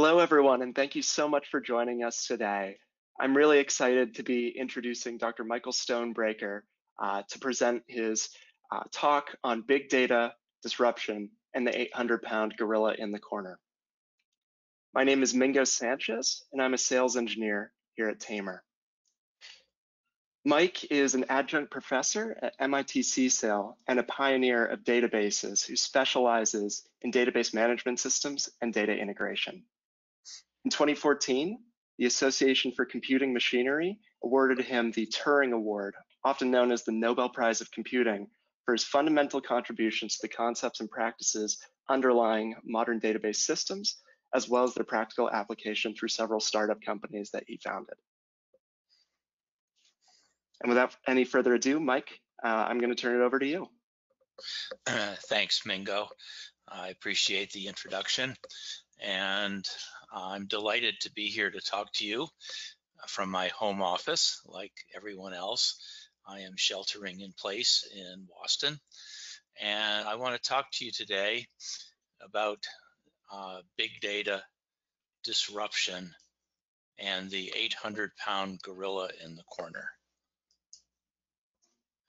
Hello, everyone, and thank you so much for joining us today. I'm really excited to be introducing Dr. Michael Stonebraker uh, to present his uh, talk on big data disruption and the 800 pound gorilla in the corner. My name is Mingo Sanchez, and I'm a sales engineer here at Tamr. Mike is an adjunct professor at MIT CSAIL and a pioneer of databases who specializes in database management systems and data integration. In 2014, the Association for Computing Machinery awarded him the Turing Award, often known as the Nobel Prize of Computing, for his fundamental contributions to the concepts and practices underlying modern database systems, as well as their practical application through several startup companies that he founded. And without any further ado, Mike, uh, I'm going to turn it over to you. Uh, thanks, Mingo. I appreciate the introduction, and I'm delighted to be here to talk to you from my home office. Like everyone else, I am sheltering in place in Boston, and I want to talk to you today about uh, big data disruption and the 800 pound gorilla in the corner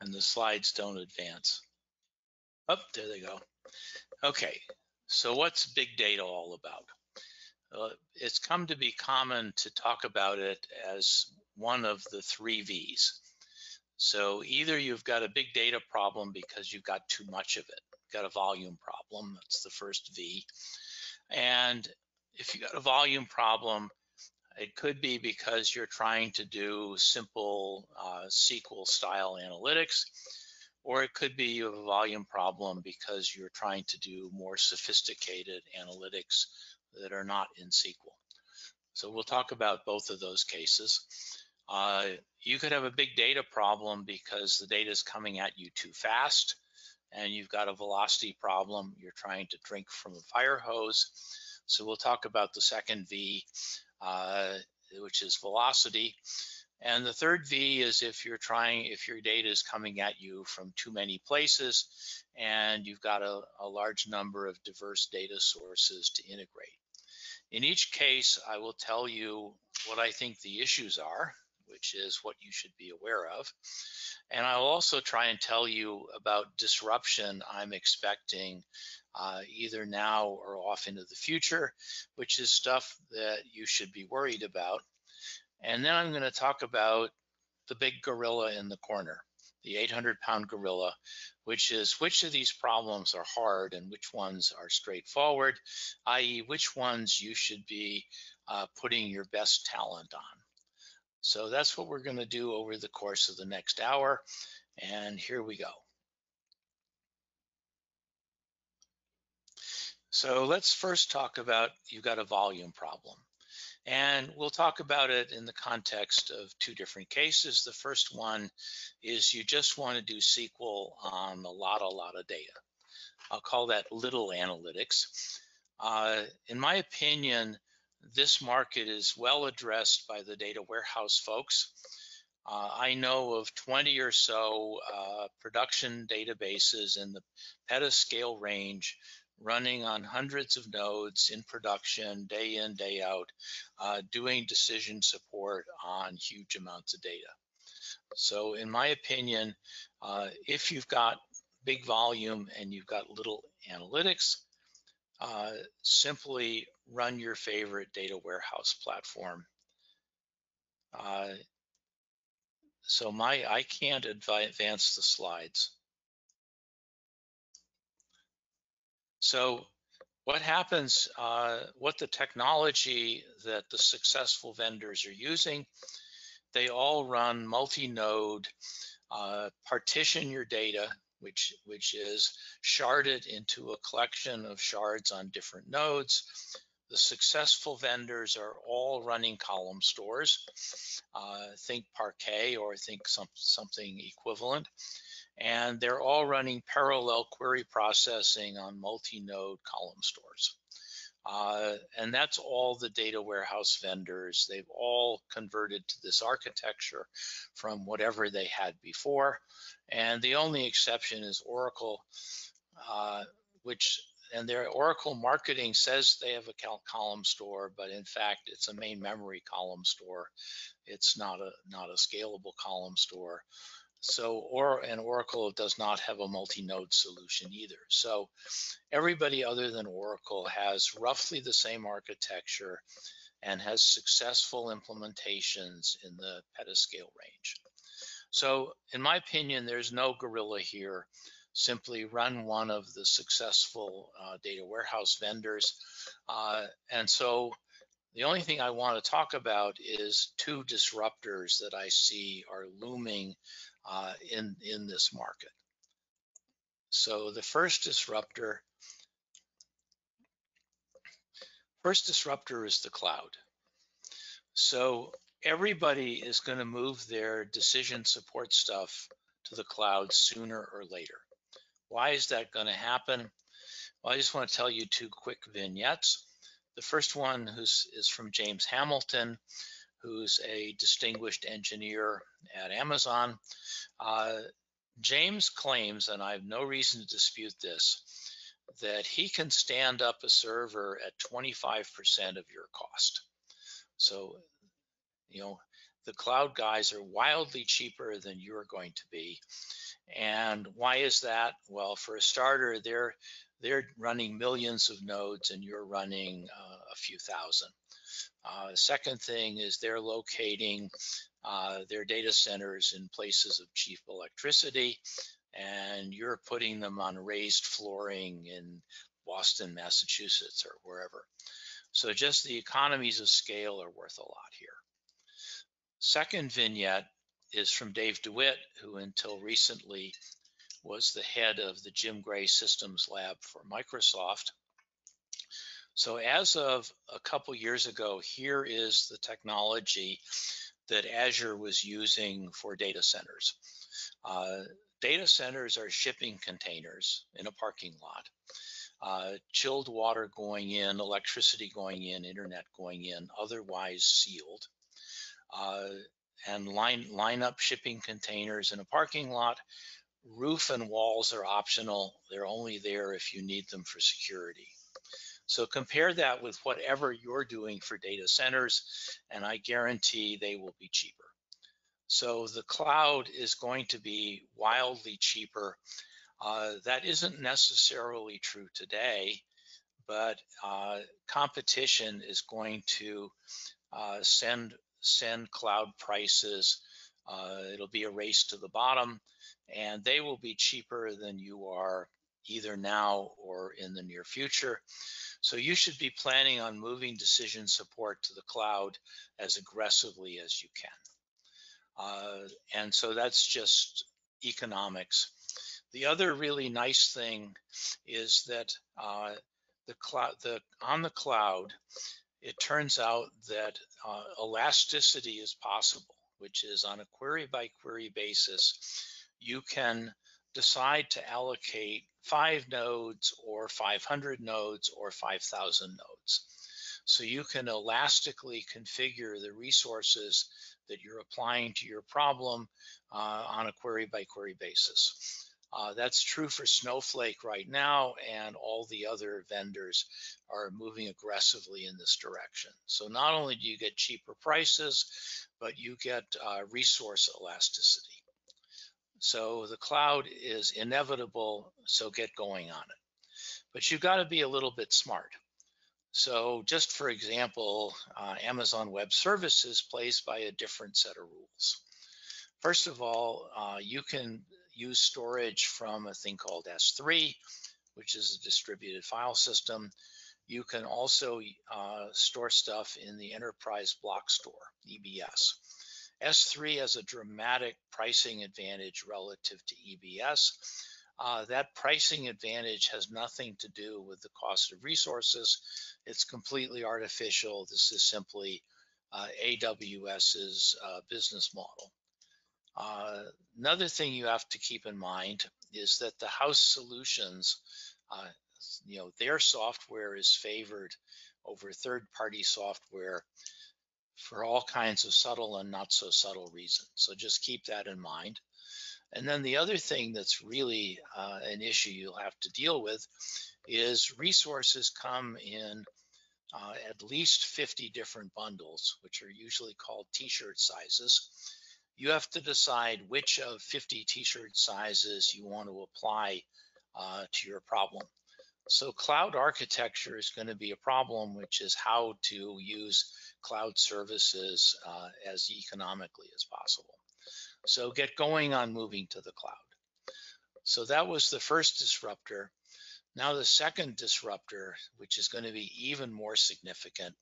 and the slides don't advance. Oh, there they go. Okay, so what's big data all about? Uh, it's come to be common to talk about it as one of the three V's. So either you've got a big data problem because you've got too much of it, you've got a volume problem, that's the first V. And if you've got a volume problem, it could be because you're trying to do simple uh, SQL style analytics, or it could be you have a volume problem because you're trying to do more sophisticated analytics that are not in SQL. So we'll talk about both of those cases. Uh, you could have a big data problem because the data is coming at you too fast and you've got a velocity problem. You're trying to drink from a fire hose. So we'll talk about the second V uh, which is velocity. And the third V is if you're trying, if your data is coming at you from too many places and you've got a, a large number of diverse data sources to integrate. In each case, I will tell you what I think the issues are, which is what you should be aware of. And I'll also try and tell you about disruption I'm expecting uh, either now or off into the future, which is stuff that you should be worried about. And then I'm going to talk about the big gorilla in the corner, the 800 pound gorilla, which is which of these problems are hard and which ones are straightforward, i.e. which ones you should be uh, putting your best talent on. So that's what we're going to do over the course of the next hour. And here we go. So let's first talk about you've got a volume problem. And we'll talk about it in the context of two different cases. The first one is you just want to do SQL on a lot, a lot of data. I'll call that little analytics. Uh, in my opinion, this market is well addressed by the data warehouse folks. Uh, I know of 20 or so uh, production databases in the petascale range running on hundreds of nodes in production day in, day out, uh, doing decision support on huge amounts of data. So in my opinion, uh, if you've got big volume and you've got little analytics, uh, simply run your favorite data warehouse platform. Uh, so my I can't advance the slides. So what happens, uh, what the technology that the successful vendors are using, they all run multi-node, uh, partition your data, which, which is sharded into a collection of shards on different nodes. The successful vendors are all running column stores. Uh, think Parquet or think some, something equivalent and they're all running parallel query processing on multi-node column stores. Uh, and that's all the data warehouse vendors. They've all converted to this architecture from whatever they had before. And the only exception is Oracle, uh, which and their Oracle marketing says they have a column store, but in fact, it's a main memory column store. It's not a not a scalable column store. So, or and Oracle does not have a multi-node solution either. So, everybody other than Oracle has roughly the same architecture and has successful implementations in the petascale range. So, in my opinion, there's no gorilla here simply run one of the successful uh, data warehouse vendors. Uh, and so the only thing I want to talk about is two disruptors that I see are looming uh, in, in this market. So the first disruptor, first disruptor is the cloud. So everybody is going to move their decision support stuff to the cloud sooner or later. Why is that going to happen? Well, I just want to tell you two quick vignettes. The first one is from James Hamilton, who's a distinguished engineer at Amazon. Uh, James claims, and I have no reason to dispute this, that he can stand up a server at 25% of your cost. So, you know, the cloud guys are wildly cheaper than you're going to be. And why is that? Well, for a starter, they're they're running millions of nodes and you're running uh, a few thousand. Uh, second thing is they're locating uh, their data centers in places of cheap electricity and you're putting them on raised flooring in Boston, Massachusetts or wherever. So just the economies of scale are worth a lot here. Second vignette is from Dave DeWitt, who until recently was the head of the Jim Gray Systems Lab for Microsoft. So as of a couple years ago, here is the technology that Azure was using for data centers. Uh, data centers are shipping containers in a parking lot. Uh, chilled water going in, electricity going in, internet going in, otherwise sealed. Uh, and line, line up shipping containers in a parking lot. Roof and walls are optional. They're only there if you need them for security. So compare that with whatever you're doing for data centers, and I guarantee they will be cheaper. So the cloud is going to be wildly cheaper. Uh, that isn't necessarily true today, but uh, competition is going to uh, send send cloud prices. Uh, it'll be a race to the bottom, and they will be cheaper than you are either now or in the near future. So you should be planning on moving decision support to the cloud as aggressively as you can. Uh, and so that's just economics. The other really nice thing is that uh, the cloud, the on the cloud, it turns out that uh, elasticity is possible, which is on a query by query basis, you can decide to allocate five nodes or 500 nodes or 5,000 nodes. So you can elastically configure the resources that you're applying to your problem uh, on a query by query basis. Uh, that's true for Snowflake right now, and all the other vendors are moving aggressively in this direction. So not only do you get cheaper prices, but you get uh, resource elasticity. So the cloud is inevitable, so get going on it. But you've got to be a little bit smart. So just for example, uh, Amazon Web Services plays by a different set of rules. First of all, uh, you can use storage from a thing called S3, which is a distributed file system. You can also uh, store stuff in the Enterprise Block Store, EBS. S3 has a dramatic pricing advantage relative to EBS. Uh, that pricing advantage has nothing to do with the cost of resources. It's completely artificial. This is simply uh, AWS's uh, business model. Uh, another thing you have to keep in mind is that the house solutions, uh, you know, their software is favored over third-party software for all kinds of subtle and not so subtle reasons. So just keep that in mind. And then the other thing that's really uh, an issue you'll have to deal with is resources come in uh, at least 50 different bundles, which are usually called t-shirt sizes. You have to decide which of 50 t-shirt sizes you want to apply uh, to your problem. So cloud architecture is going to be a problem, which is how to use cloud services uh, as economically as possible. So get going on moving to the cloud. So that was the first disruptor. Now the second disruptor, which is going to be even more significant,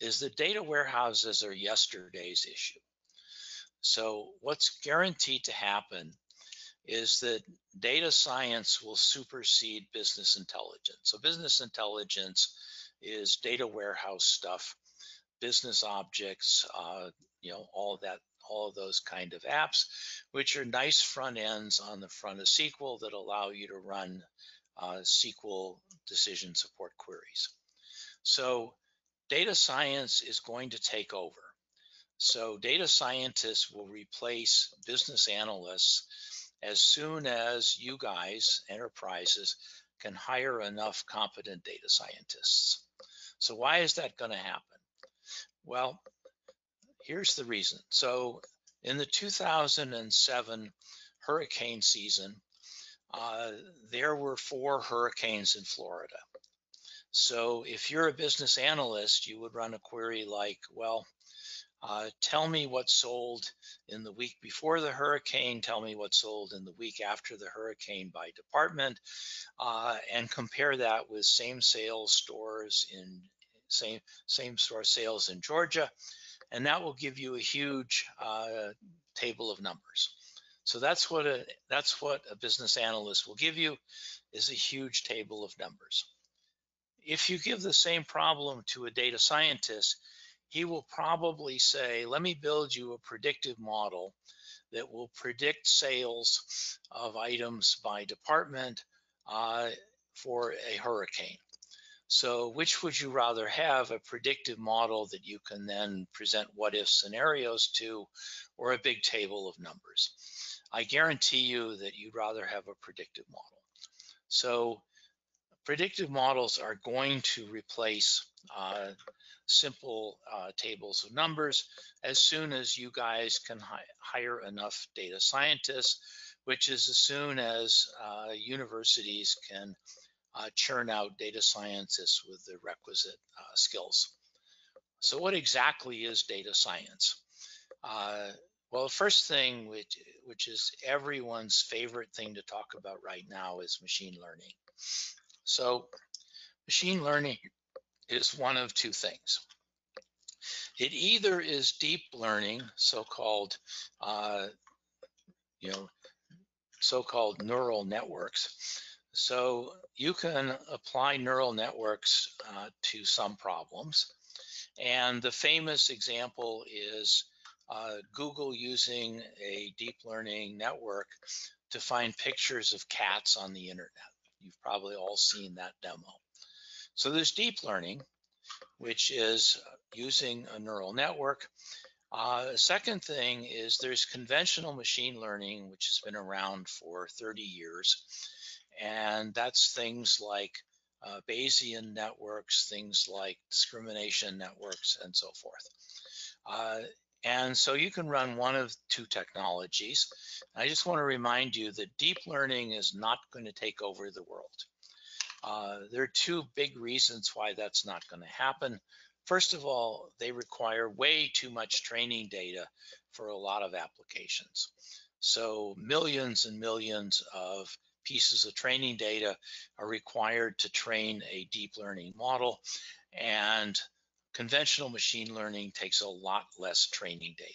is the data warehouses are yesterday's issue. So what's guaranteed to happen is that data science will supersede business intelligence. So business intelligence is data warehouse stuff, business objects, uh, you know, all that, all of those kind of apps, which are nice front ends on the front of SQL that allow you to run uh, SQL decision support queries. So data science is going to take over. So data scientists will replace business analysts as soon as you guys, enterprises, can hire enough competent data scientists. So why is that going to happen? Well, here's the reason. So in the 2007 hurricane season, uh, there were four hurricanes in Florida. So if you're a business analyst, you would run a query like, well, uh, tell me what sold in the week before the hurricane, tell me what sold in the week after the hurricane by department, uh, and compare that with same sales stores in same same store sales in Georgia, and that will give you a huge uh, table of numbers. So that's what a that's what a business analyst will give you is a huge table of numbers. If you give the same problem to a data scientist, he will probably say, let me build you a predictive model that will predict sales of items by department uh, for a hurricane. So which would you rather have, a predictive model that you can then present what if scenarios to, or a big table of numbers? I guarantee you that you'd rather have a predictive model. So predictive models are going to replace uh, simple uh, tables of numbers as soon as you guys can hi hire enough data scientists, which is as soon as uh, universities can uh, churn out data scientists with the requisite uh, skills. So what exactly is data science? Uh, well, the first thing, which, which is everyone's favorite thing to talk about right now is machine learning. So machine learning is one of two things. It either is deep learning, so-called, uh, you know, so-called neural networks. So you can apply neural networks uh, to some problems. And the famous example is uh, Google using a deep learning network to find pictures of cats on the internet. You've probably all seen that demo. So there's deep learning, which is using a neural network. Uh, second thing is there's conventional machine learning, which has been around for 30 years. And that's things like uh, Bayesian networks, things like discrimination networks, and so forth. Uh, and so you can run one of two technologies. I just want to remind you that deep learning is not going to take over the world. Uh, there are two big reasons why that's not going to happen. First of all, they require way too much training data for a lot of applications. So millions and millions of pieces of training data are required to train a deep learning model. And conventional machine learning takes a lot less training data.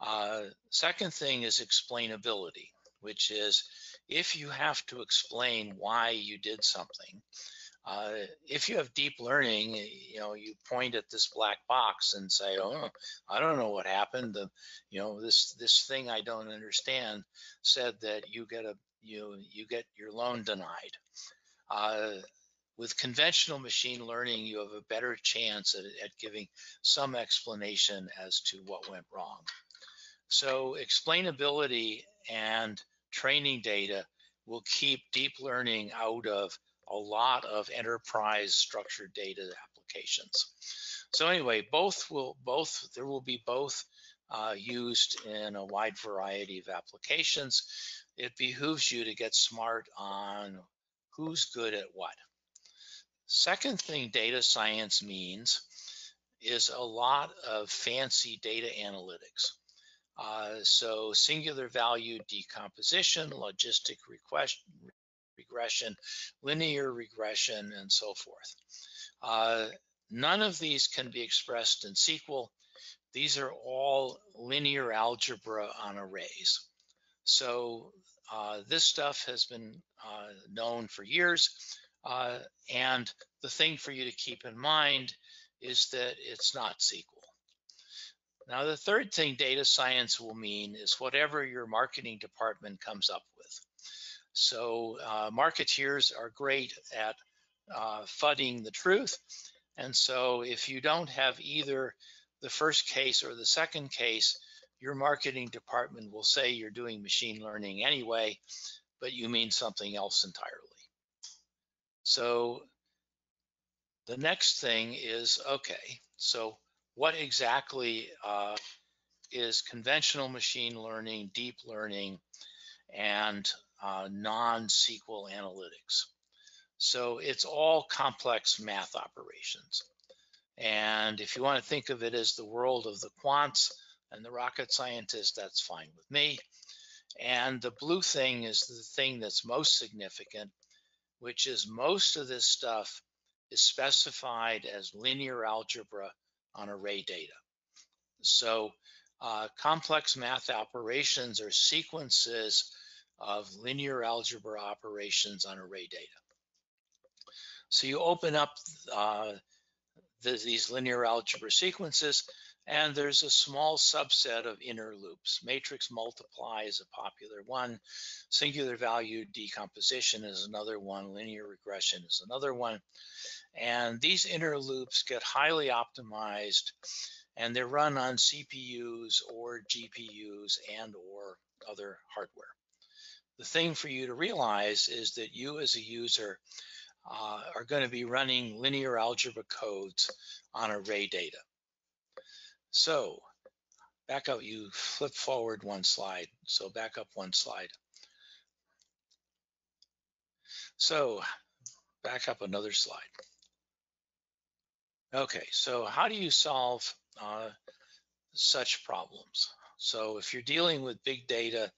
Uh, second thing is explainability, which is if you have to explain why you did something, uh, if you have deep learning, you know, you point at this black box and say, "Oh, I don't know what happened." The, you know, this this thing I don't understand said that you get a you you get your loan denied. Uh, with conventional machine learning, you have a better chance at, at giving some explanation as to what went wrong. So explainability and training data will keep deep learning out of a lot of enterprise structured data applications. So anyway, both will both there will be both uh, used in a wide variety of applications. It behooves you to get smart on who's good at what. Second thing data science means is a lot of fancy data analytics. Uh, so singular value decomposition, logistic regression, linear regression, and so forth. Uh, none of these can be expressed in SQL. These are all linear algebra on arrays. So uh, this stuff has been uh, known for years. Uh, and the thing for you to keep in mind is that it's not SQL. Now, the third thing data science will mean is whatever your marketing department comes up with. So uh, marketeers are great at uh, fudding the truth. And so if you don't have either the first case or the second case, your marketing department will say you're doing machine learning anyway, but you mean something else entirely. So the next thing is, okay, so what exactly uh, is conventional machine learning, deep learning, and uh, non-SQL analytics? So it's all complex math operations. And if you want to think of it as the world of the quants and the rocket scientists, that's fine with me. And the blue thing is the thing that's most significant, which is most of this stuff is specified as linear algebra on array data. So uh, complex math operations are sequences of linear algebra operations on array data. So you open up uh, the, these linear algebra sequences, and there's a small subset of inner loops. Matrix multiply is a popular one. Singular value decomposition is another one. Linear regression is another one. And these inner loops get highly optimized and they're run on CPUs or GPUs and or other hardware. The thing for you to realize is that you as a user uh, are going to be running linear algebra codes on array data. So back up, you flip forward one slide. So back up one slide. So back up another slide. Okay, so how do you solve uh, such problems? So if you're dealing with big data,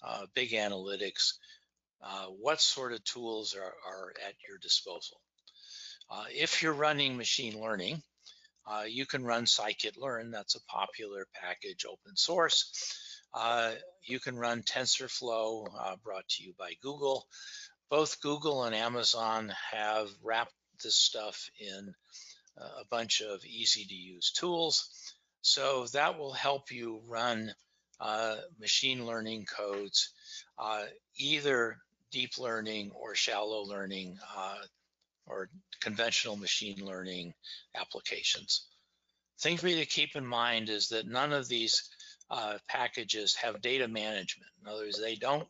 uh, big analytics, uh, what sort of tools are, are at your disposal? Uh, if you're running machine learning, uh, you can run scikit-learn, that's a popular package, open source. Uh, you can run TensorFlow, brought to you by Google. Both Google and Amazon have wrapped this stuff in a bunch of easy to use tools. So that will help you run uh, machine learning codes, uh, either deep learning or shallow learning uh, or conventional machine learning applications. Thing for you to keep in mind is that none of these uh, packages have data management. In other words, they don't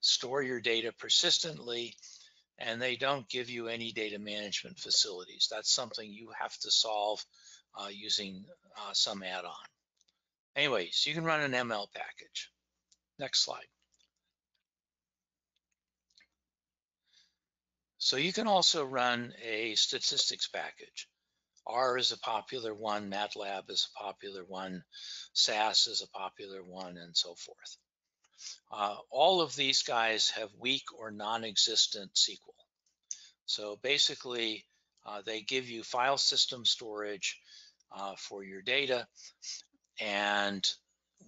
store your data persistently and they don't give you any data management facilities. That's something you have to solve uh, using uh, some add-on. Anyways, you can run an ML package. Next slide. So you can also run a statistics package. R is a popular one, MATLAB is a popular one, SAS is a popular one, and so forth. Uh, all of these guys have weak or non-existent SQL. So basically, uh, they give you file system storage uh, for your data and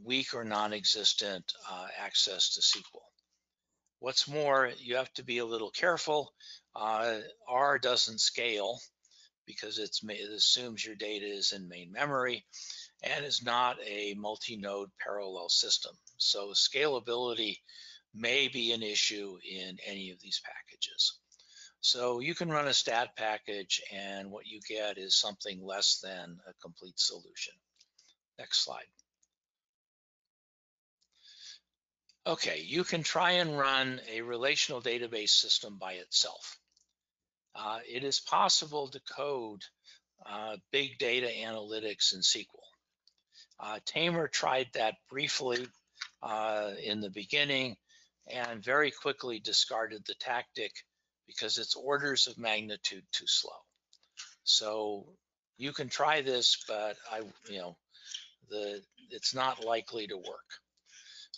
weak or non-existent uh, access to SQL. What's more, you have to be a little careful. Uh, R doesn't scale because it assumes your data is in main memory and is not a multi-node parallel system. So scalability may be an issue in any of these packages. So you can run a stat package and what you get is something less than a complete solution. Next slide. Okay, you can try and run a relational database system by itself. Uh, it is possible to code uh, big data analytics in SQL. Uh, Tamr tried that briefly uh, in the beginning and very quickly discarded the tactic because it's orders of magnitude too slow. So you can try this, but I, you know, the it's not likely to work.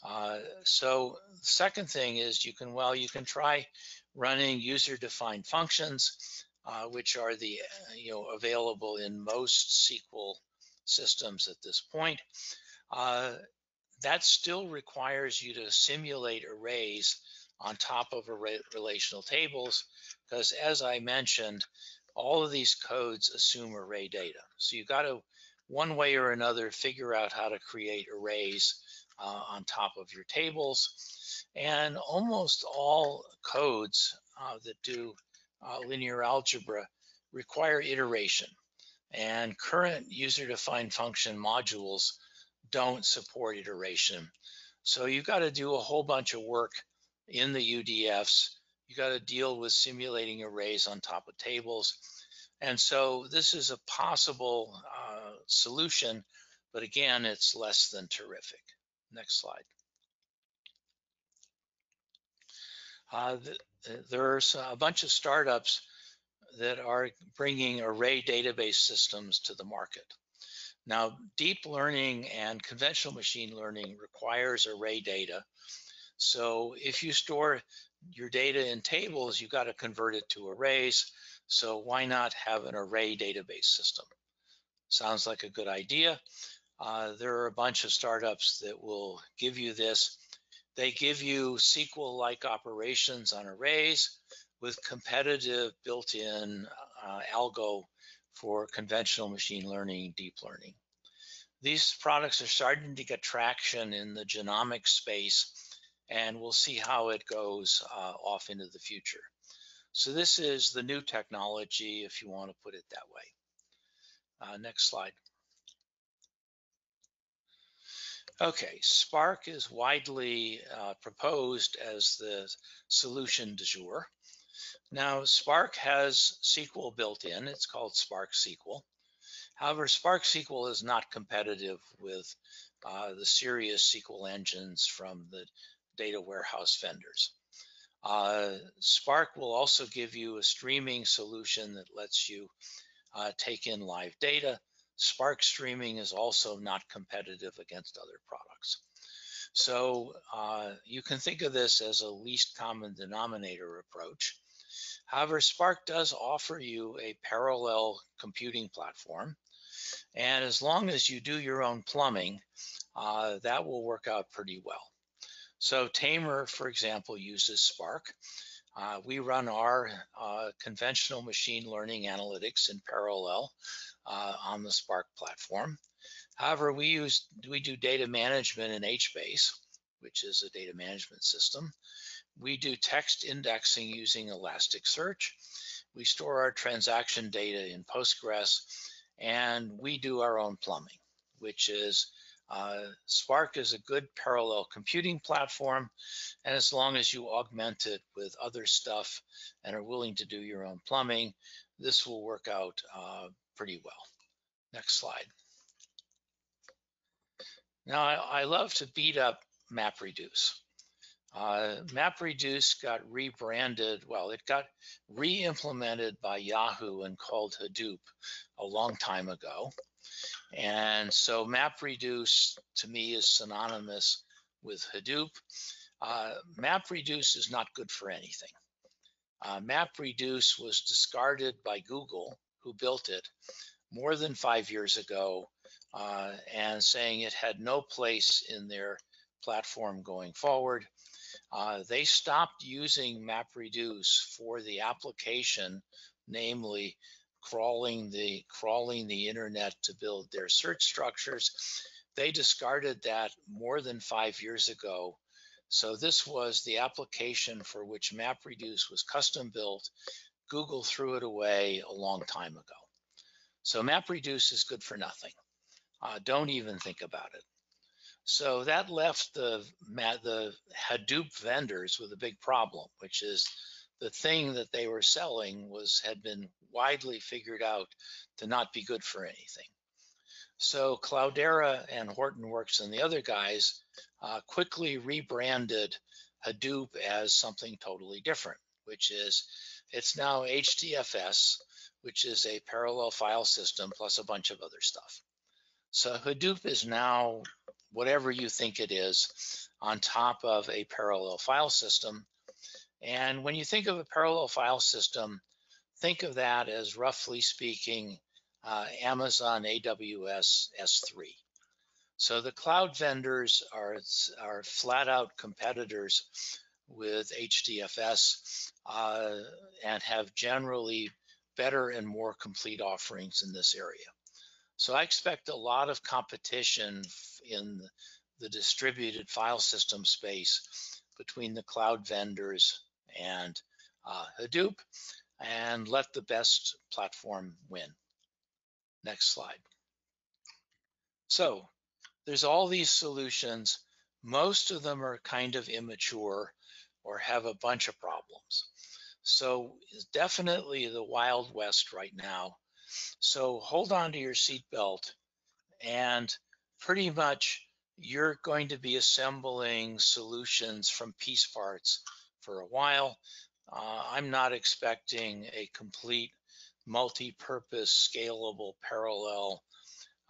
Uh, so second thing is you can, well, you can try running user-defined functions, uh, which are the, you know, available in most SQL systems at this point. Uh, that still requires you to simulate arrays on top of relational tables, because as I mentioned, all of these codes assume array data. So you've got to, one way or another, figure out how to create arrays uh, on top of your tables. And almost all codes uh, that do uh, linear algebra require iteration. And current user-defined function modules don't support iteration. So you've got to do a whole bunch of work in the UDFs. You've got to deal with simulating arrays on top of tables. And so this is a possible uh, solution, but again, it's less than terrific. Next slide. Uh, the, there's a bunch of startups that are bringing array database systems to the market. Now, deep learning and conventional machine learning requires array data. So if you store your data in tables, you've got to convert it to arrays. So why not have an array database system? Sounds like a good idea. Uh, there are a bunch of startups that will give you this. They give you SQL-like operations on arrays with competitive built-in uh, algo for conventional machine learning, deep learning. These products are starting to get traction in the genomic space, and we'll see how it goes uh, off into the future. So this is the new technology, if you want to put it that way. Uh, next slide. Okay, Spark is widely uh, proposed as the solution du jour. Now, Spark has SQL built in. It's called Spark SQL. However, Spark SQL is not competitive with uh, the serious SQL engines from the data warehouse vendors. Uh, Spark will also give you a streaming solution that lets you uh, take in live data Spark streaming is also not competitive against other products. So uh, you can think of this as a least common denominator approach. However, Spark does offer you a parallel computing platform. And as long as you do your own plumbing, uh, that will work out pretty well. So Tamr, for example, uses Spark. Uh, we run our uh, conventional machine learning analytics in parallel uh, on the Spark platform. However, we use we do data management in HBase, which is a data management system. We do text indexing using Elasticsearch. We store our transaction data in Postgres, and we do our own plumbing, which is uh, Spark is a good parallel computing platform, and as long as you augment it with other stuff and are willing to do your own plumbing, this will work out uh, pretty well. Next slide. Now, I, I love to beat up MapReduce. Uh, MapReduce got rebranded, well, it got re-implemented by Yahoo and called Hadoop a long time ago. And so MapReduce to me is synonymous with Hadoop. Uh, MapReduce is not good for anything. Uh, MapReduce was discarded by Google who built it more than five years ago uh, and saying it had no place in their platform going forward. Uh, they stopped using MapReduce for the application, namely crawling the crawling the internet to build their search structures. They discarded that more than five years ago. So this was the application for which MapReduce was custom built Google threw it away a long time ago. So MapReduce is good for nothing. Uh, don't even think about it. So that left the, the Hadoop vendors with a big problem, which is the thing that they were selling was had been widely figured out to not be good for anything. So Cloudera and Hortonworks and the other guys uh, quickly rebranded Hadoop as something totally different, which is it's now HDFS, which is a parallel file system plus a bunch of other stuff. So Hadoop is now whatever you think it is on top of a parallel file system. And when you think of a parallel file system, think of that as roughly speaking uh, Amazon AWS S3. So the cloud vendors are, are flat out competitors with HDFS uh, and have generally better and more complete offerings in this area. So I expect a lot of competition in the distributed file system space between the cloud vendors and uh, Hadoop and let the best platform win. Next slide. So there's all these solutions. Most of them are kind of immature or have a bunch of problems. So it's definitely the Wild West right now. So hold on to your seatbelt and pretty much you're going to be assembling solutions from piece parts for a while. Uh, I'm not expecting a complete multi-purpose scalable parallel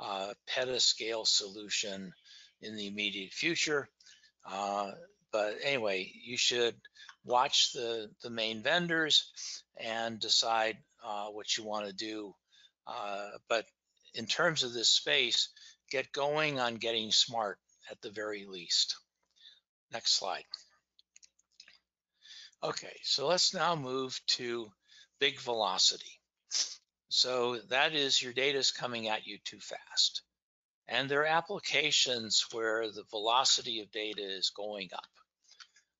uh, petascale solution in the immediate future. Uh, but anyway, you should watch the, the main vendors and decide uh, what you want to do. Uh, but in terms of this space, get going on getting smart at the very least. Next slide. Okay, so let's now move to big velocity. So that is your data is coming at you too fast. And there are applications where the velocity of data is going up.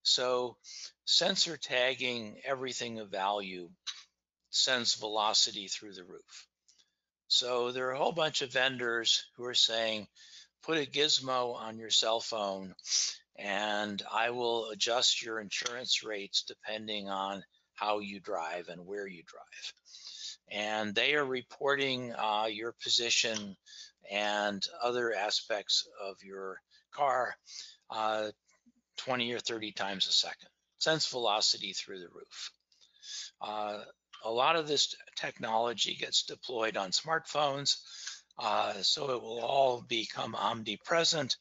So sensor tagging everything of value sends velocity through the roof. So there are a whole bunch of vendors who are saying, put a gizmo on your cell phone and I will adjust your insurance rates depending on how you drive and where you drive. And they are reporting uh, your position and other aspects of your car uh, 20 or 30 times a second. Sense velocity through the roof. Uh, a lot of this technology gets deployed on smartphones, uh, so it will all become omnipresent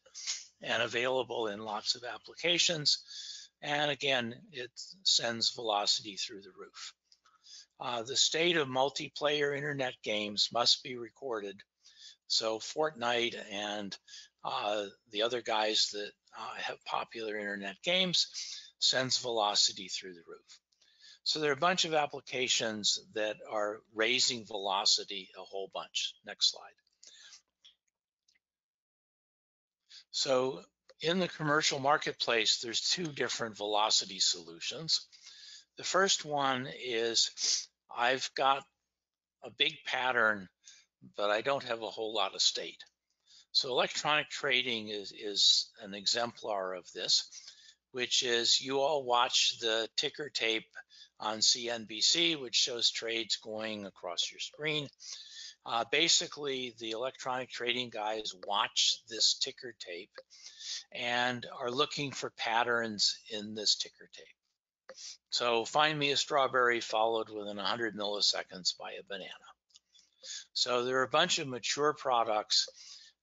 and available in lots of applications. And again, it sends velocity through the roof. Uh, the state of multiplayer internet games must be recorded. So Fortnite and uh, the other guys that uh, have popular internet games sends velocity through the roof. So there are a bunch of applications that are raising velocity a whole bunch. Next slide. So in the commercial marketplace, there's two different velocity solutions. The first one is I've got a big pattern, but I don't have a whole lot of state. So electronic trading is, is an exemplar of this, which is you all watch the ticker tape on CNBC, which shows trades going across your screen. Uh, basically, the electronic trading guys watch this ticker tape and are looking for patterns in this ticker tape. So find me a strawberry followed within 100 milliseconds by a banana. So there are a bunch of mature products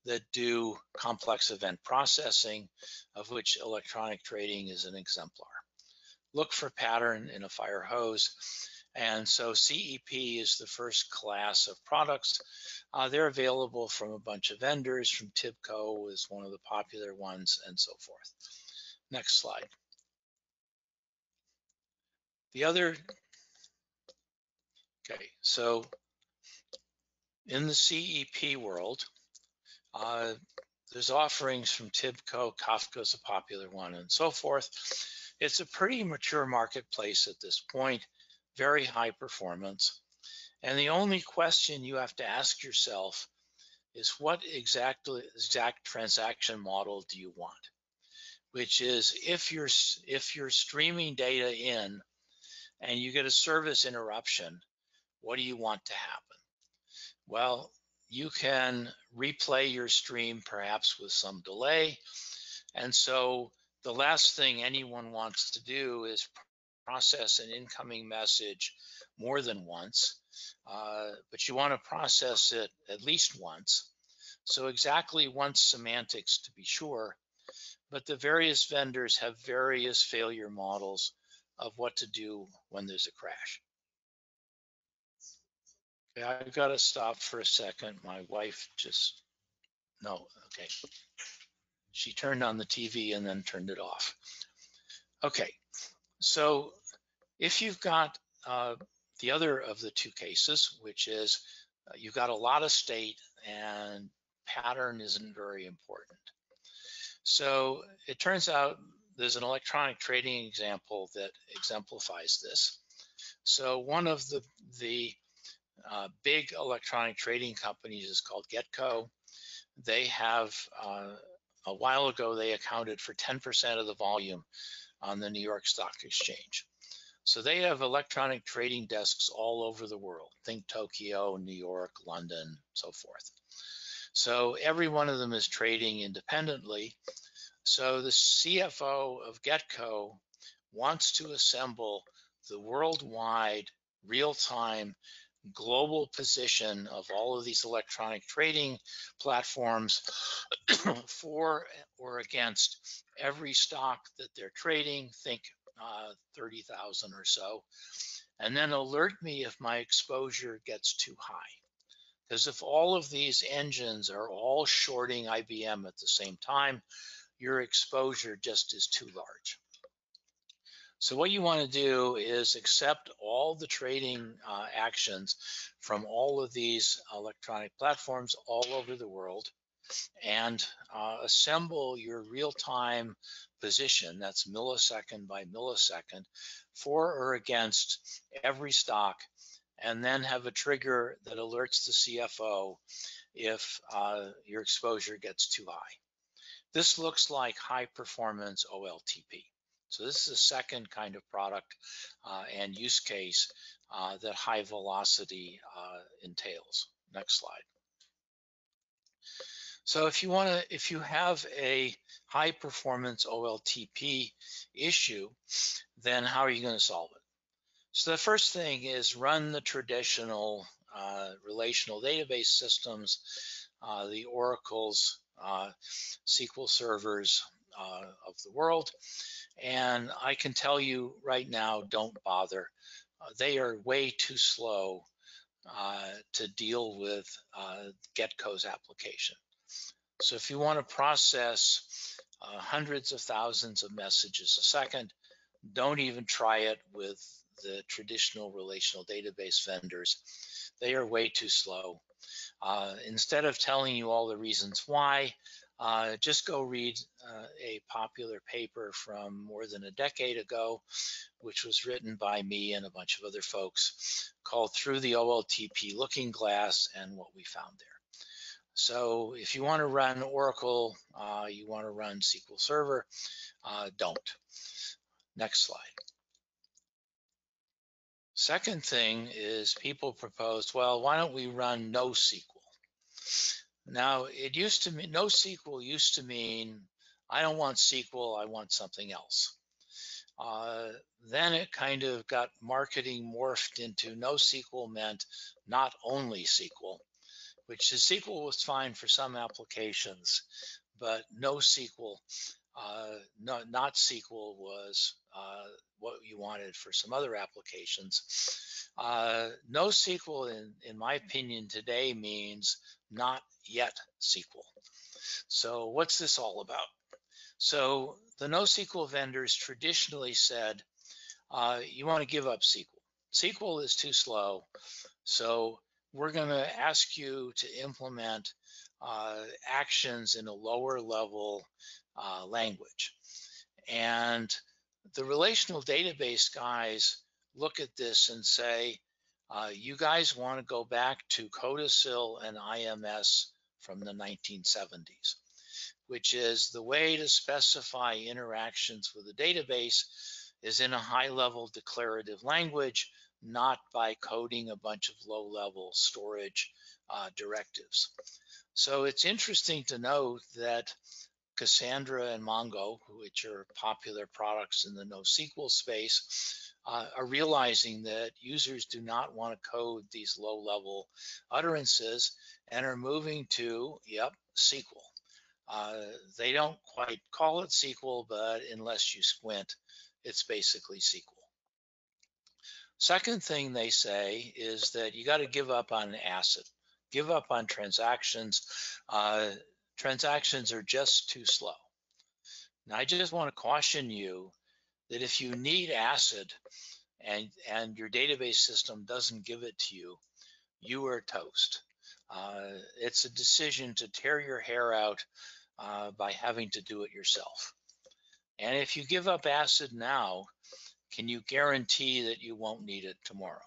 that do complex event processing, of which electronic trading is an exemplar. Look for pattern in a fire hose and so CEP is the first class of products. Uh, they're available from a bunch of vendors, from TIBCO is one of the popular ones, and so forth. Next slide. The other, okay, so in the CEP world, uh, there's offerings from TIBCO, Kafka is a popular one, and so forth. It's a pretty mature marketplace at this point very high performance. And the only question you have to ask yourself is what exactly exact transaction model do you want? Which is if you're if you're streaming data in and you get a service interruption, what do you want to happen? Well, you can replay your stream perhaps with some delay. And so the last thing anyone wants to do is process an incoming message more than once, uh, but you want to process it at least once. So exactly once semantics to be sure, but the various vendors have various failure models of what to do when there's a crash. I've got to stop for a second. My wife just, no, okay. She turned on the TV and then turned it off. Okay, so if you've got uh, the other of the two cases, which is uh, you've got a lot of state and pattern isn't very important. So it turns out there's an electronic trading example that exemplifies this. So one of the, the uh, big electronic trading companies is called Getco. They have, uh, a while ago, they accounted for 10% of the volume on the New York Stock Exchange. So they have electronic trading desks all over the world. Think Tokyo, New York, London, so forth. So every one of them is trading independently. So the CFO of Getco wants to assemble the worldwide real-time global position of all of these electronic trading platforms for or against every stock that they're trading, think uh, 30,000 or so, and then alert me if my exposure gets too high. Because if all of these engines are all shorting IBM at the same time, your exposure just is too large. So what you want to do is accept all the trading uh, actions from all of these electronic platforms all over the world and uh, assemble your real-time position, that's millisecond by millisecond, for or against every stock, and then have a trigger that alerts the CFO if uh, your exposure gets too high. This looks like high performance OLTP. So this is the second kind of product uh, and use case uh, that high velocity uh, entails. Next slide. So if you want to, if you have a high performance OLTP issue, then how are you going to solve it? So the first thing is run the traditional uh, relational database systems, uh, the Oracle's, uh, SQL servers uh, of the world. And I can tell you right now, don't bother. Uh, they are way too slow uh, to deal with uh, Getco's application. So if you want to process uh, hundreds of thousands of messages a second, don't even try it with the traditional relational database vendors. They are way too slow. Uh, instead of telling you all the reasons why, uh, just go read uh, a popular paper from more than a decade ago, which was written by me and a bunch of other folks called Through the OLTP Looking Glass and What We Found There. So if you want to run Oracle, uh, you want to run SQL Server, uh, don't. Next slide. Second thing is people proposed, well, why don't we run NoSQL? Now, it used to mean, no NoSQL used to mean, I don't want SQL, I want something else. Uh, then it kind of got marketing morphed into no NoSQL meant not only SQL, which is SQL was fine for some applications, but NoSQL, uh, no, not SQL was uh, what you wanted for some other applications. Uh, NoSQL, in, in my opinion, today means not yet SQL. So what's this all about? So the NoSQL vendors traditionally said, uh, you want to give up SQL. SQL is too slow. So we're going to ask you to implement uh, actions in a lower level uh, language. And the relational database guys look at this and say, uh, you guys want to go back to CODASYL and IMS from the 1970s, which is the way to specify interactions with a database is in a high level declarative language, not by coding a bunch of low level storage uh, directives. So it's interesting to note that Cassandra and Mongo, which are popular products in the NoSQL space, uh, are realizing that users do not want to code these low level utterances and are moving to, yep, SQL. Uh, they don't quite call it SQL, but unless you squint, it's basically SQL. Second thing they say is that you got to give up on ACID, give up on transactions. Uh, transactions are just too slow. Now, I just want to caution you that if you need ACID and, and your database system doesn't give it to you, you are toast. Uh, it's a decision to tear your hair out uh, by having to do it yourself. And if you give up ACID now, can you guarantee that you won't need it tomorrow?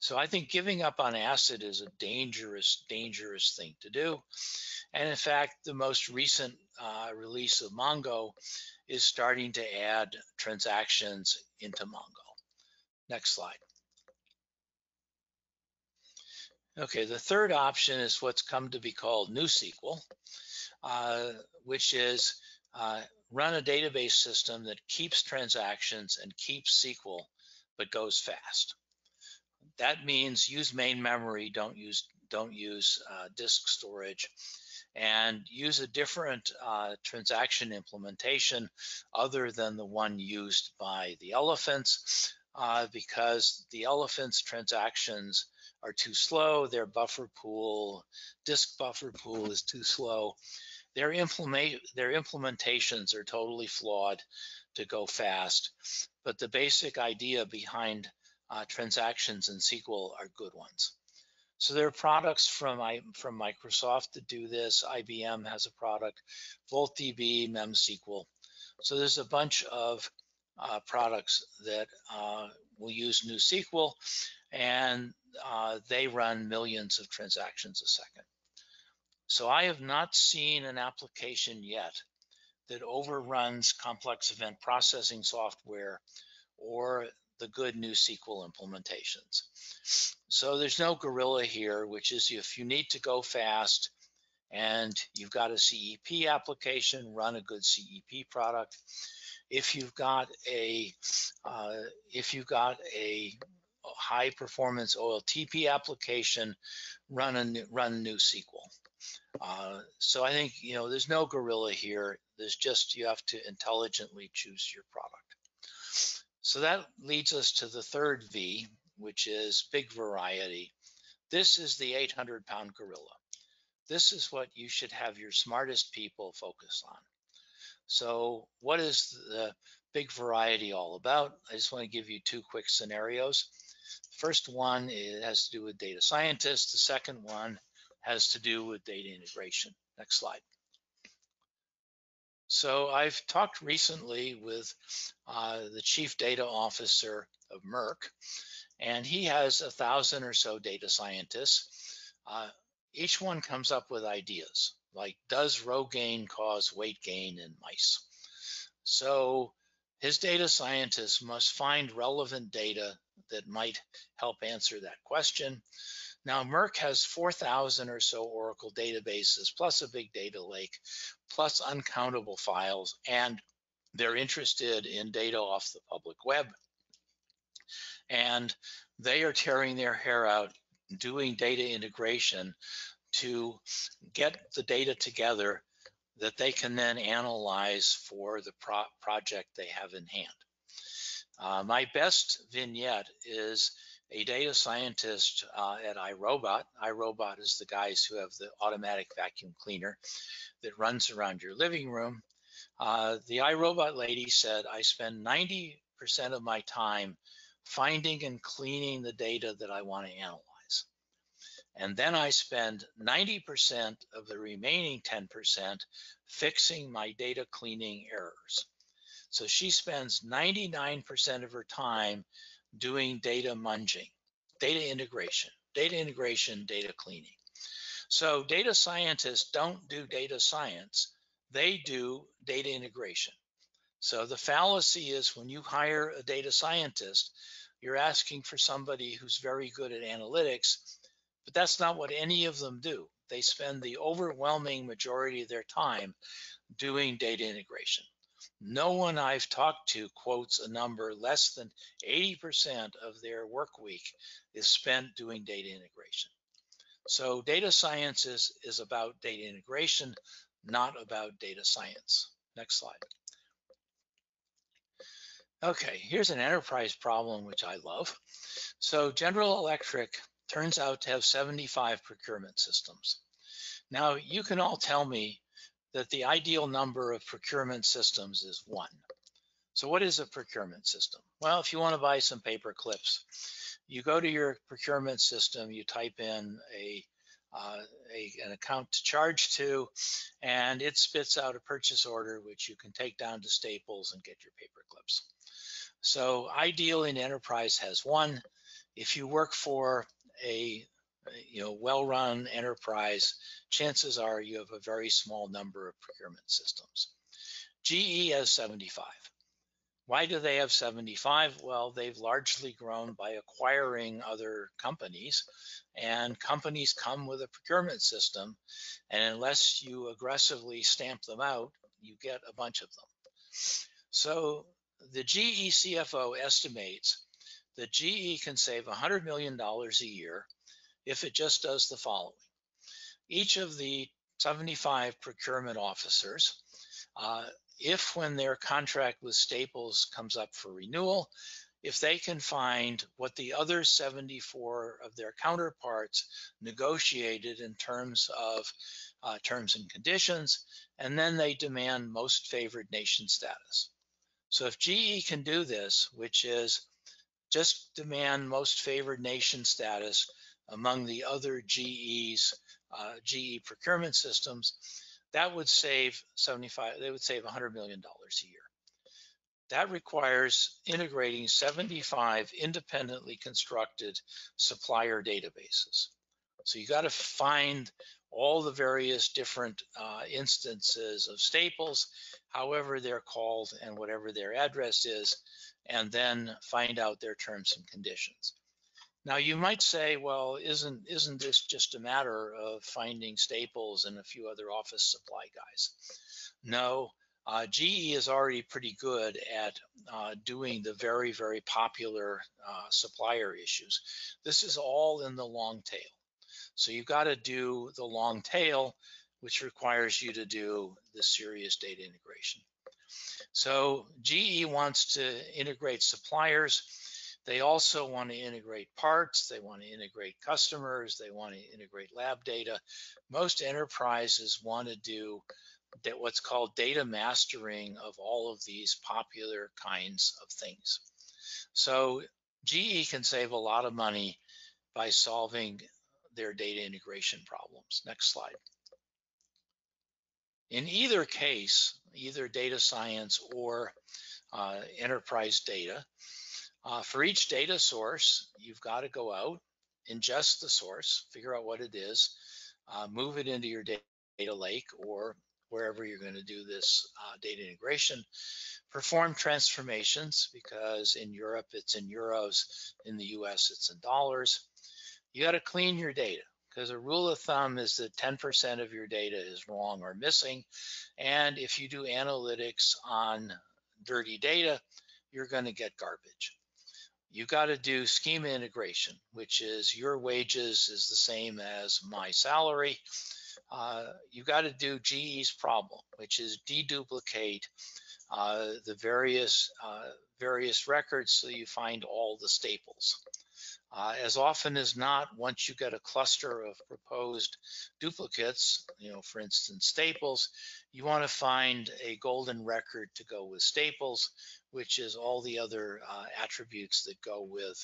So I think giving up on ACID is a dangerous, dangerous thing to do. And in fact, the most recent uh, release of Mongo is starting to add transactions into Mongo. Next slide. Okay, the third option is what's come to be called NewSQL, uh, which is uh, run a database system that keeps transactions and keeps SQL, but goes fast. That means use main memory, don't use don't use uh, disk storage, and use a different uh, transaction implementation other than the one used by the elephants uh, because the elephants transactions are too slow, their buffer pool, disk buffer pool is too slow. Their, implement, their implementations are totally flawed to go fast, but the basic idea behind uh, transactions in SQL are good ones. So there are products from from Microsoft that do this. IBM has a product, VoltDB, MemSQL. So there's a bunch of uh, products that uh, will use NewSQL, and uh, they run millions of transactions a second. So I have not seen an application yet that overruns complex event processing software or the good new SQL implementations. So there's no gorilla here, which is if you need to go fast and you've got a CEP application, run a good CEP product. If you've got a uh, if you've got a high performance OLTP application, run a new, run NewSQL. Uh, so I think you know there's no gorilla here. There's just you have to intelligently choose your product. So that leads us to the third V, which is big variety. This is the 800 pound gorilla. This is what you should have your smartest people focus on. So what is the big variety all about? I just want to give you two quick scenarios. First one has to do with data scientists. The second one has to do with data integration. Next slide. So I've talked recently with uh, the chief data officer of Merck, and he has a thousand or so data scientists. Uh, each one comes up with ideas like, does Rogaine cause weight gain in mice? So his data scientists must find relevant data that might help answer that question. Now, Merck has 4,000 or so Oracle databases, plus a big data lake, plus uncountable files, and they're interested in data off the public web. And they are tearing their hair out doing data integration to get the data together that they can then analyze for the pro project they have in hand. Uh, my best vignette is a data scientist uh, at iRobot. iRobot is the guys who have the automatic vacuum cleaner that runs around your living room. Uh, the iRobot lady said, I spend 90% of my time finding and cleaning the data that I want to analyze. And then I spend 90% of the remaining 10% fixing my data cleaning errors. So she spends 99% of her time doing data munging, data integration, data integration, data cleaning. So data scientists don't do data science, they do data integration. So the fallacy is when you hire a data scientist, you're asking for somebody who's very good at analytics, but that's not what any of them do. They spend the overwhelming majority of their time doing data integration. No one I've talked to quotes a number less than 80% of their work week is spent doing data integration. So data science is, is about data integration, not about data science. Next slide. Okay, here's an enterprise problem, which I love. So General Electric turns out to have 75 procurement systems. Now, you can all tell me that the ideal number of procurement systems is one. So what is a procurement system? Well, if you want to buy some paper clips, you go to your procurement system, you type in a, uh, a, an account to charge to, and it spits out a purchase order, which you can take down to Staples and get your paper clips. So ideal in enterprise has one. If you work for a you know, well-run enterprise, chances are you have a very small number of procurement systems. GE has 75. Why do they have 75? Well, they've largely grown by acquiring other companies, and companies come with a procurement system, and unless you aggressively stamp them out, you get a bunch of them. So the GE CFO estimates that GE can save $100 million a year if it just does the following. Each of the 75 procurement officers, uh, if when their contract with Staples comes up for renewal, if they can find what the other 74 of their counterparts negotiated in terms of uh, terms and conditions, and then they demand most favored nation status. So if GE can do this, which is just demand most favored nation status among the other GE's uh, GE procurement systems, that would save 75, they would save $100 million a year. That requires integrating 75 independently constructed supplier databases. So you got to find all the various different uh, instances of staples, however they're called and whatever their address is, and then find out their terms and conditions. Now you might say, well, isn't isn't this just a matter of finding staples and a few other office supply guys? No, uh, GE is already pretty good at uh, doing the very, very popular uh, supplier issues. This is all in the long tail. So you've got to do the long tail, which requires you to do the serious data integration. So GE wants to integrate suppliers. They also want to integrate parts. They want to integrate customers. They want to integrate lab data. Most enterprises want to do that what's called data mastering of all of these popular kinds of things. So GE can save a lot of money by solving their data integration problems. Next slide. In either case, either data science or uh, enterprise data, uh, for each data source, you've got to go out, ingest the source, figure out what it is, uh, move it into your data lake or wherever you're going to do this uh, data integration, perform transformations because in Europe it's in euros, in the US it's in dollars, you got to clean your data because a rule of thumb is that 10% of your data is wrong or missing. And if you do analytics on dirty data, you're going to get garbage. You got to do schema integration, which is your wages is the same as my salary. Uh, you got to do GE's problem, which is deduplicate uh, the various uh, various records so you find all the staples. Uh, as often as not, once you get a cluster of proposed duplicates, you know, for instance, staples, you want to find a golden record to go with staples, which is all the other uh, attributes that go with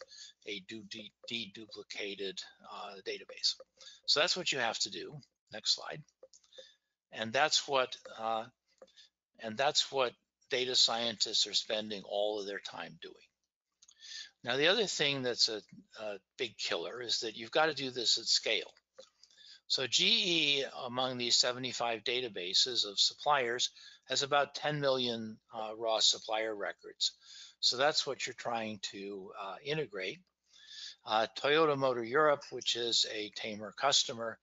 a deduplicated uh, database. So that's what you have to do. Next slide. And that's what uh, and that's what data scientists are spending all of their time doing. Now, the other thing that's a, a big killer is that you've got to do this at scale. So GE, among these 75 databases of suppliers, has about 10 million uh, raw supplier records. So that's what you're trying to uh, integrate. Uh, Toyota Motor Europe, which is a Tamr customer,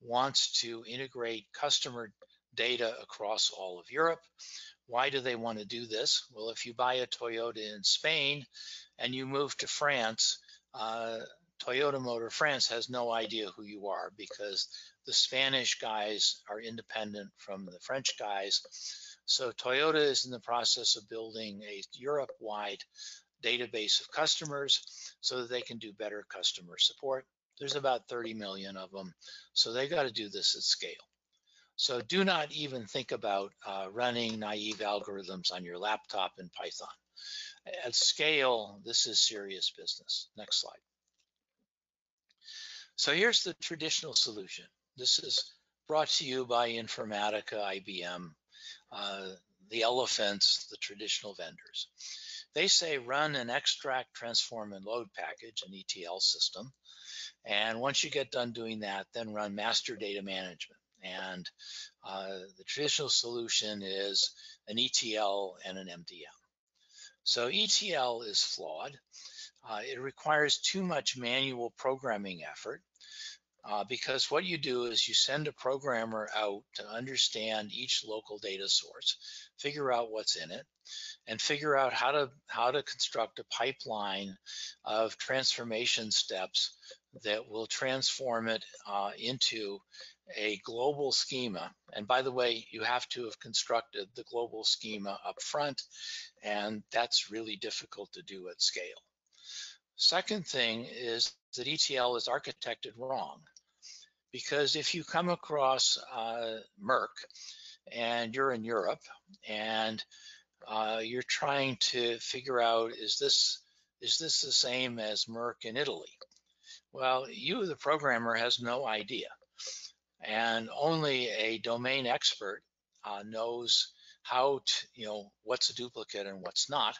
wants to integrate customer data across all of Europe. Why do they want to do this? Well, if you buy a Toyota in Spain and you move to France, uh, Toyota Motor France has no idea who you are because the Spanish guys are independent from the French guys. So Toyota is in the process of building a Europe-wide database of customers so that they can do better customer support. There's about 30 million of them, so they've got to do this at scale. So do not even think about uh, running naive algorithms on your laptop in Python. At scale, this is serious business. Next slide. So here's the traditional solution. This is brought to you by Informatica, IBM, uh, the elephants, the traditional vendors. They say run an extract, transform, and load package, an ETL system. And once you get done doing that, then run master data management. And uh, the traditional solution is an ETL and an MDM. So ETL is flawed. Uh, it requires too much manual programming effort uh, because what you do is you send a programmer out to understand each local data source, figure out what's in it, and figure out how to how to construct a pipeline of transformation steps that will transform it uh, into a global schema. And by the way, you have to have constructed the global schema up front, and that's really difficult to do at scale. Second thing is that ETL is architected wrong. Because if you come across uh, Merck and you're in Europe and uh, you're trying to figure out is this is this the same as Merck in Italy? Well, you, the programmer, has no idea, and only a domain expert uh, knows how to, you know, what's a duplicate and what's not.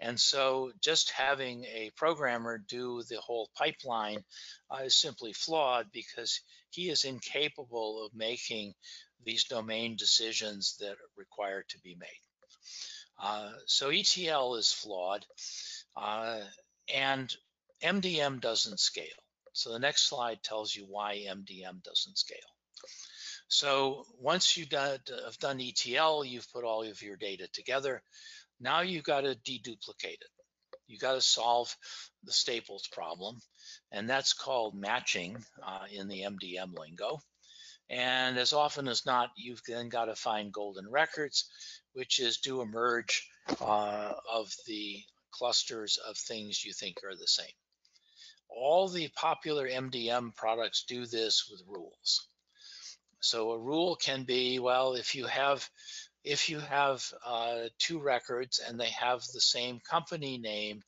And so just having a programmer do the whole pipeline uh, is simply flawed because he is incapable of making these domain decisions that are required to be made. Uh, so ETL is flawed uh, and MDM doesn't scale. So the next slide tells you why MDM doesn't scale. So once you've done, have done ETL, you've put all of your data together. Now you've got to deduplicate it. You got to solve the staples problem, and that's called matching uh, in the MDM lingo. And as often as not, you've then got to find golden records, which is do a merge uh, of the clusters of things you think are the same. All the popular MDM products do this with rules. So a rule can be, well, if you have if you have uh, two records and they have the same company name,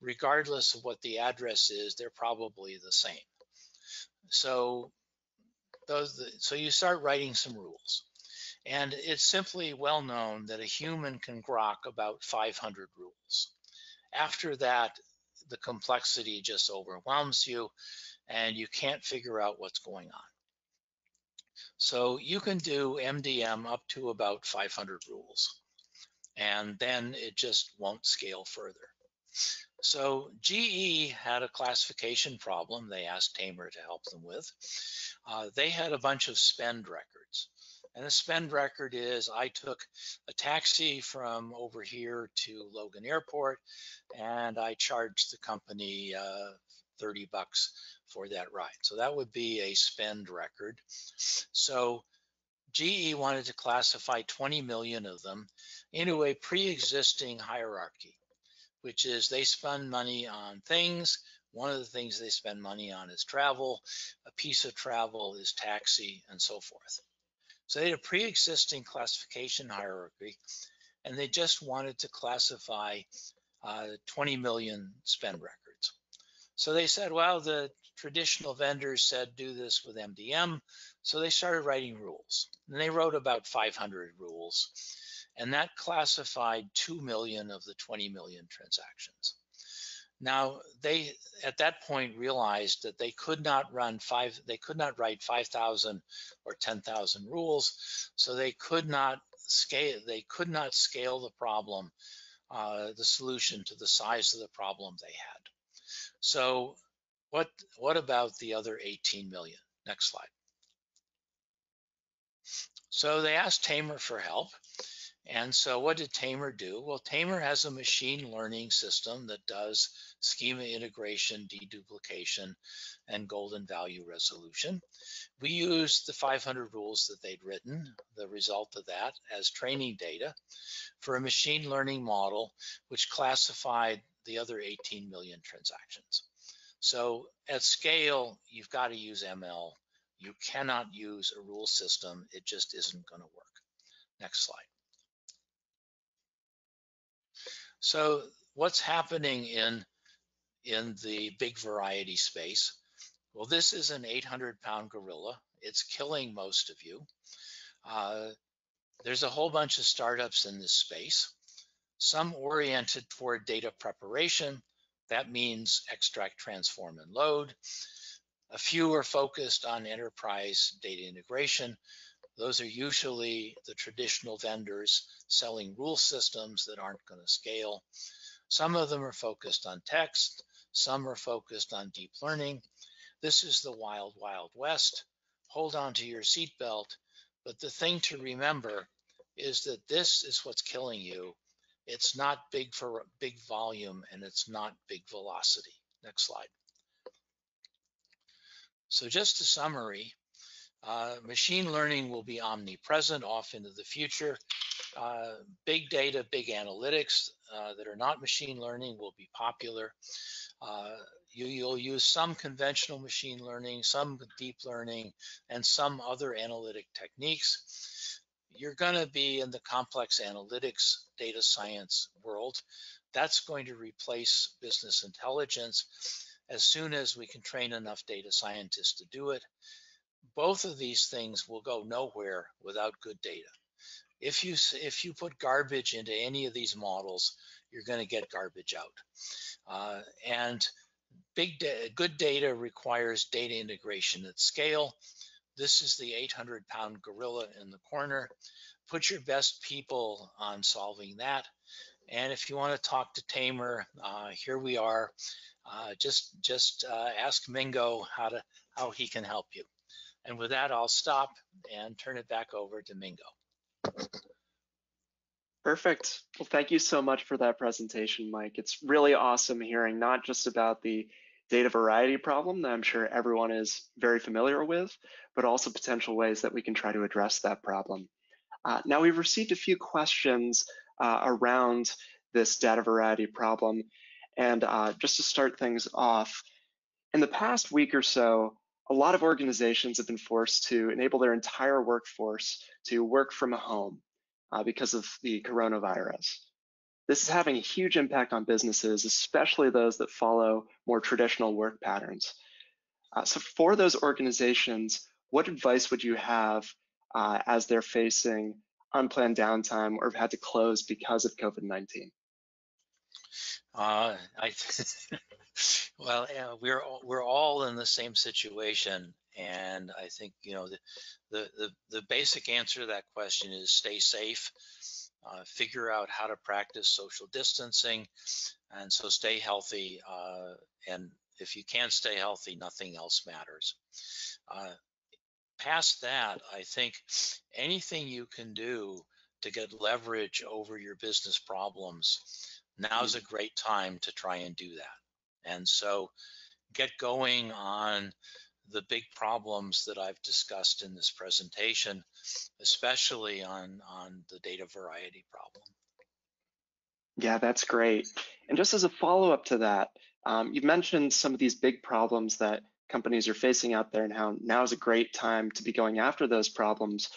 regardless of what the address is, they're probably the same. So those, so you start writing some rules. And it's simply well known that a human can grok about 500 rules. After that, the complexity just overwhelms you and you can't figure out what's going on. So you can do MDM up to about 500 rules, and then it just won't scale further. So GE had a classification problem they asked Tamr to help them with. Uh, they had a bunch of spend records. And a spend record is I took a taxi from over here to Logan Airport and I charged the company uh, 30 bucks for that ride. So that would be a spend record. So GE wanted to classify 20 million of them into a pre-existing hierarchy, which is they spend money on things. One of the things they spend money on is travel. A piece of travel is taxi and so forth. So they had a pre-existing classification hierarchy and they just wanted to classify uh, 20 million spend records. So they said, well, the traditional vendors said do this with MDM. So they started writing rules. And they wrote about 500 rules. And that classified 2 million of the 20 million transactions. Now they at that point realized that they could not run five, they could not write 5,000 or 10,000 rules, so they could not scale, they could not scale the problem, uh, the solution to the size of the problem they had. So what what about the other 18 million? Next slide. So they asked Tamr for help. And so what did Tamr do? Well, Tamr has a machine learning system that does schema integration, deduplication, and golden value resolution. We used the 500 rules that they'd written, the result of that, as training data for a machine learning model which classified the other 18 million transactions. So at scale, you've got to use ML. You cannot use a rule system. It just isn't going to work. Next slide. So what's happening in, in the big variety space? Well, this is an 800 pound gorilla. It's killing most of you. Uh, there's a whole bunch of startups in this space, some oriented toward data preparation. That means extract, transform, and load. A few are focused on enterprise data integration. Those are usually the traditional vendors selling rule systems that aren't going to scale. Some of them are focused on text, some are focused on deep learning. This is the wild, wild west. Hold on to your seatbelt. But the thing to remember is that this is what's killing you. It's not big for big volume and it's not big velocity. Next slide. So just a summary, uh, machine learning will be omnipresent off into the future. Uh, big data, big analytics uh, that are not machine learning will be popular. Uh, you, will use some conventional machine learning, some deep learning, and some other analytic techniques. You're going to be in the complex analytics data science world. That's going to replace business intelligence as soon as we can train enough data scientists to do it both of these things will go nowhere without good data. If you if you put garbage into any of these models, you're going to get garbage out. Uh, and big da good data requires data integration at scale. This is the 800 pound gorilla in the corner. Put your best people on solving that. And if you want to talk to Tamr, uh, here we are. Uh, just just uh, ask Mingo how to how he can help you. And with that, I'll stop and turn it back over to Mingo. Perfect. Well, thank you so much for that presentation, Mike. It's really awesome hearing not just about the data variety problem that I'm sure everyone is very familiar with, but also potential ways that we can try to address that problem. Uh, now, we've received a few questions uh, around this data variety problem. And uh, just to start things off, in the past week or so, a lot of organizations have been forced to enable their entire workforce to work from home uh, because of the coronavirus. This is having a huge impact on businesses, especially those that follow more traditional work patterns. Uh, so for those organizations, what advice would you have uh, as they're facing unplanned downtime or have had to close because of COVID-19? Uh, I well, yeah, we're we're all in the same situation, and I think you know the the the, the basic answer to that question is stay safe, uh, figure out how to practice social distancing, and so stay healthy. Uh, and if you can't stay healthy, nothing else matters. Past that, I think anything you can do to get leverage over your business problems, now's a great time to try and do that. And so get going on the big problems that I've discussed in this presentation, especially on, on the data variety problem. Yeah, that's great. And just as a follow-up to that, um, you mentioned some of these big problems that companies are facing out there and how now is a great time to be going after those problems.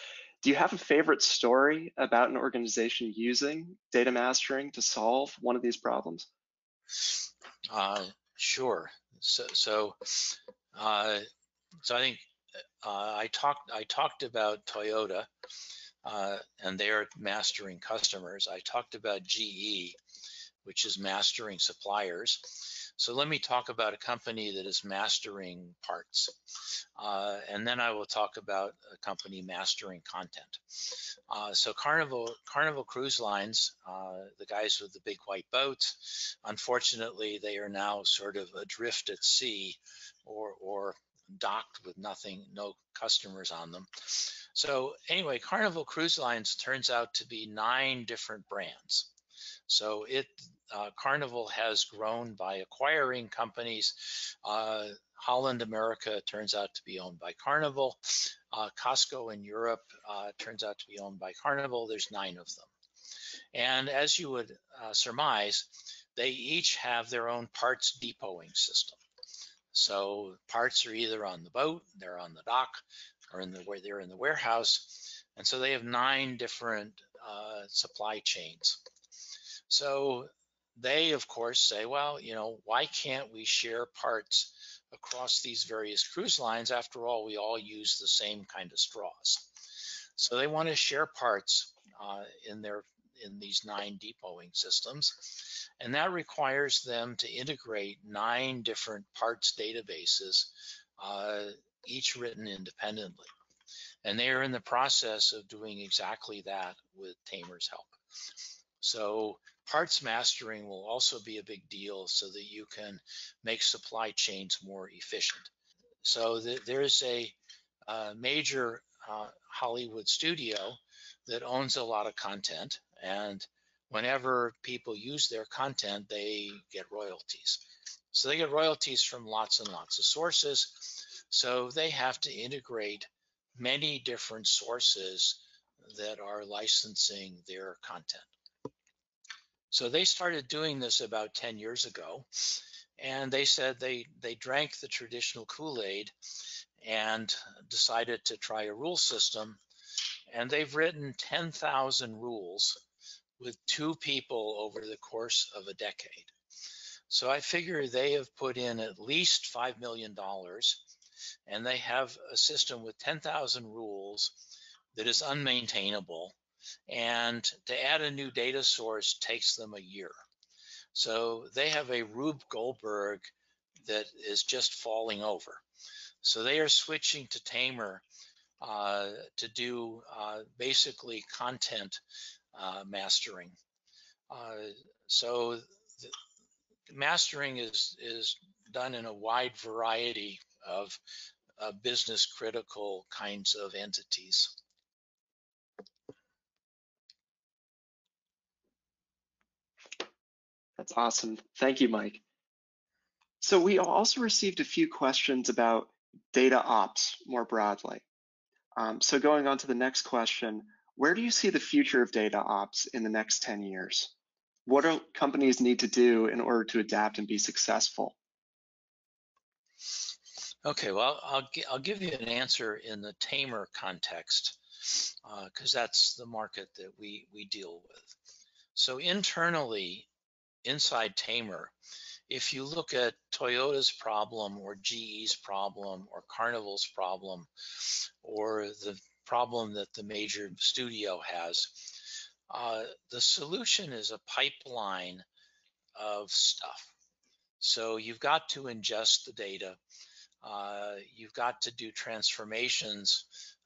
Do you have a favorite story about an organization using data mastering to solve one of these problems? Uh, sure. So, so, uh, so I think uh, I talked I talked about Toyota uh, and they are mastering customers. I talked about GE, which is mastering suppliers. So let me talk about a company that is mastering parts. Uh, and then I will talk about a company mastering content. Uh, so Carnival, Carnival Cruise Lines, uh, the guys with the big white boats, unfortunately, they are now sort of adrift at sea or, or docked with nothing, no customers on them. So anyway, Carnival Cruise Lines turns out to be nine different brands. So it uh, Carnival has grown by acquiring companies. Uh, Holland America turns out to be owned by Carnival. Uh, Costa in Europe uh, turns out to be owned by Carnival. There's nine of them. And as you would uh, surmise, they each have their own parts depoting system. So parts are either on the boat, they're on the dock, or in the where they're in the warehouse. And so they have nine different uh, supply chains. So they, of course, say, well, you know, why can't we share parts across these various cruise lines? After all, we all use the same kind of straws. So they want to share parts uh, in their in these nine depoting systems. And that requires them to integrate nine different parts databases, uh, each written independently. And they are in the process of doing exactly that with Tamr's help. So parts mastering will also be a big deal so that you can make supply chains more efficient. So th there's a uh, major uh, Hollywood studio that owns a lot of content and whenever people use their content, they get royalties. So they get royalties from lots and lots of sources. So they have to integrate many different sources that are licensing their content. So they started doing this about 10 years ago. And they said they, they drank the traditional Kool-Aid and decided to try a rule system. And they've written 10,000 rules with two people over the course of a decade. So I figure they have put in at least $5 million and they have a system with 10,000 rules that is unmaintainable and to add a new data source takes them a year. So they have a Rube Goldberg that is just falling over. So they are switching to Tamr uh, to do uh, basically content uh, mastering. Uh, so mastering is is done in a wide variety of business critical kinds of entities. That's awesome. Thank you, Mike. So we also received a few questions about data ops more broadly. Um, so going on to the next question, where do you see the future of data ops in the next 10 years? What do companies need to do in order to adapt and be successful? Okay, well, I'll, I'll give you an answer in the Tamr context because uh, that's the market that we, we deal with. So internally, inside Tamr, if you look at Toyota's problem or GE's problem or Carnival's problem or the problem that the major studio has, uh, the solution is a pipeline of stuff. So you've got to ingest the data. Uh, you've got to do transformations.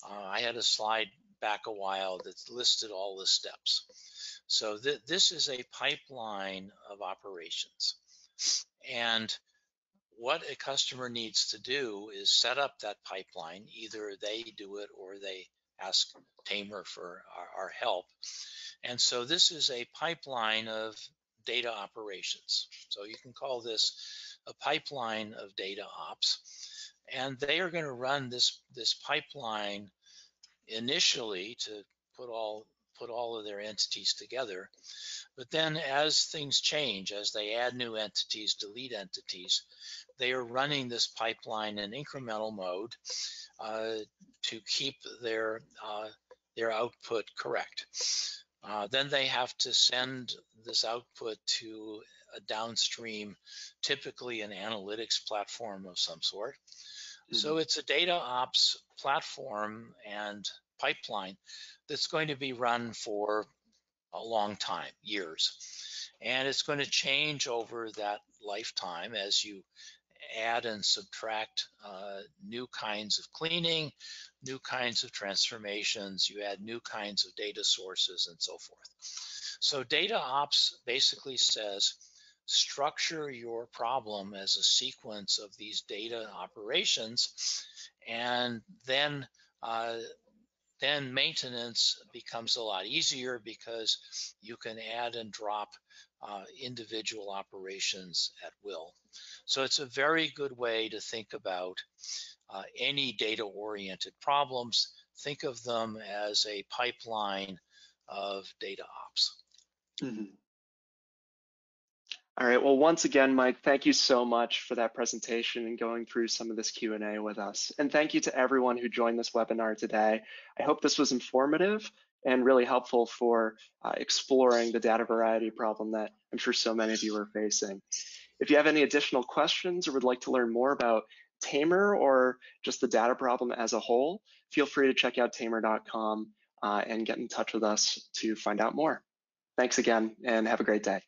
Uh, I had a slide back a while that listed all the steps. So th this is a pipeline of operations. And what a customer needs to do is set up that pipeline. Either they do it or they ask Tamr for our, our help. And so this is a pipeline of data operations. So you can call this a pipeline of data ops. And they are going to run this, this pipeline initially to put all put all of their entities together. But then as things change, as they add new entities, delete entities, they are running this pipeline in incremental mode uh, to keep their, uh, their output correct. Uh, then they have to send this output to a downstream, typically an analytics platform of some sort. Mm -hmm. So it's a data ops platform and pipeline that's going to be run for a long time, years. And it's going to change over that lifetime as you add and subtract uh, new kinds of cleaning, new kinds of transformations, you add new kinds of data sources and so forth. So data ops basically says, structure your problem as a sequence of these data operations, and then uh, then maintenance becomes a lot easier because you can add and drop uh, individual operations at will. So it's a very good way to think about uh, any data-oriented problems. Think of them as a pipeline of data ops. Mm -hmm. All right, well, once again, Mike, thank you so much for that presentation and going through some of this Q&A with us. And thank you to everyone who joined this webinar today. I hope this was informative and really helpful for uh, exploring the data variety problem that I'm sure so many of you are facing. If you have any additional questions or would like to learn more about Tamr or just the data problem as a whole, feel free to check out tamr.com uh, and get in touch with us to find out more. Thanks again and have a great day.